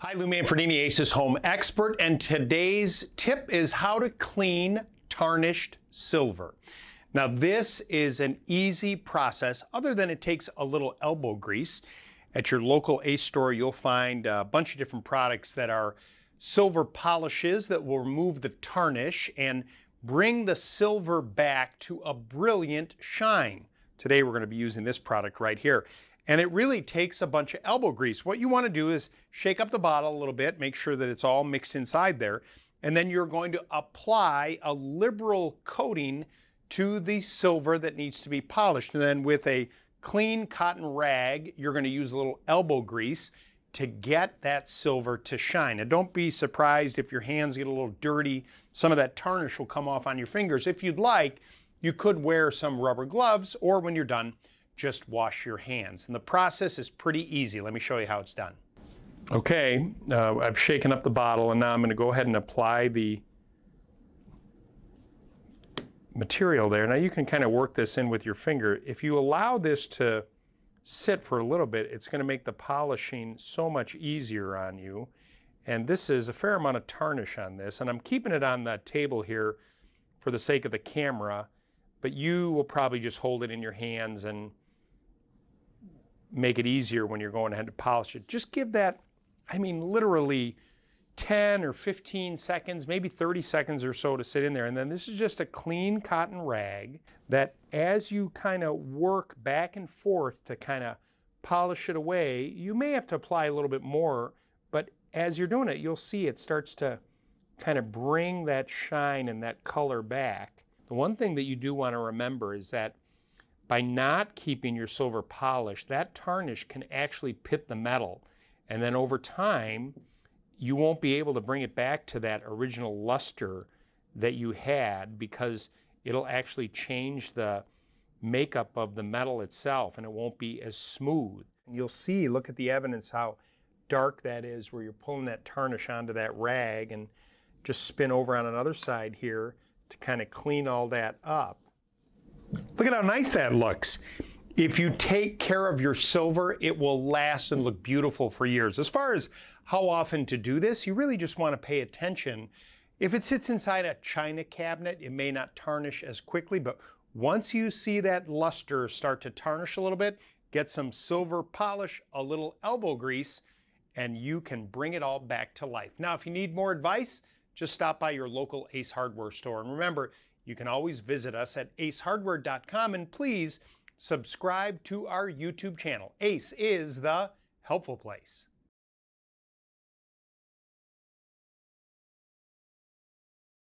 Hi, Lou Manfredini, Aces Home Expert, and today's tip is how to clean tarnished silver. Now, this is an easy process, other than it takes a little elbow grease. At your local Ace store, you'll find a bunch of different products that are silver polishes that will remove the tarnish and bring the silver back to a brilliant shine. Today, we're going to be using this product right here. And it really takes a bunch of elbow grease. What you want to do is shake up the bottle a little bit, make sure that it's all mixed inside there. And then you're going to apply a liberal coating to the silver that needs to be polished. And then with a clean cotton rag, you're going to use a little elbow grease to get that silver to shine. And don't be surprised if your hands get a little dirty. Some of that tarnish will come off on your fingers. If you'd like, you could wear some rubber gloves or when you're done, just wash your hands. And the process is pretty easy. Let me show you how it's done. Okay, uh, I've shaken up the bottle and now I'm going to go ahead and apply the material there. Now you can kind of work this in with your finger. If you allow this to sit for a little bit, it's going to make the polishing so much easier on you. And this is a fair amount of tarnish on this. And I'm keeping it on the table here for the sake of the camera, but you will probably just hold it in your hands and make it easier when you're going ahead to polish it. Just give that, I mean, literally 10 or 15 seconds, maybe 30 seconds or so to sit in there. And then this is just a clean cotton rag that as you kind of work back and forth to kind of polish it away, you may have to apply a little bit more, but as you're doing it, you'll see it starts to kind of bring that shine and that color back. The one thing that you do want to remember is that by not keeping your silver polished, that tarnish can actually pit the metal. And then over time, you won't be able to bring it back to that original luster that you had because it'll actually change the makeup of the metal itself and it won't be as smooth. You'll see, look at the evidence how dark that is where you're pulling that tarnish onto that rag and just spin over on another side here to kind of clean all that up. Look at how nice that looks. If you take care of your silver, it will last and look beautiful for years. As far as how often to do this, you really just want to pay attention. If it sits inside a china cabinet, it may not tarnish as quickly, but once you see that luster start to tarnish a little bit, get some silver polish, a little elbow grease, and you can bring it all back to life. Now, if you need more advice, just stop by your local Ace Hardware store. And remember, you can always visit us at acehardware.com and please subscribe to our YouTube channel. Ace is the helpful place.